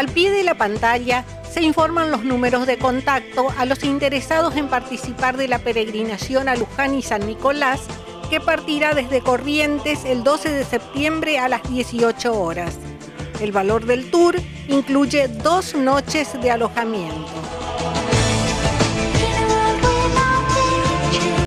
Al pie de la pantalla se informan los números de contacto a los interesados en participar de la peregrinación a Luján y San Nicolás, que partirá desde Corrientes el 12 de septiembre a las 18 horas. El valor del tour incluye dos noches de alojamiento.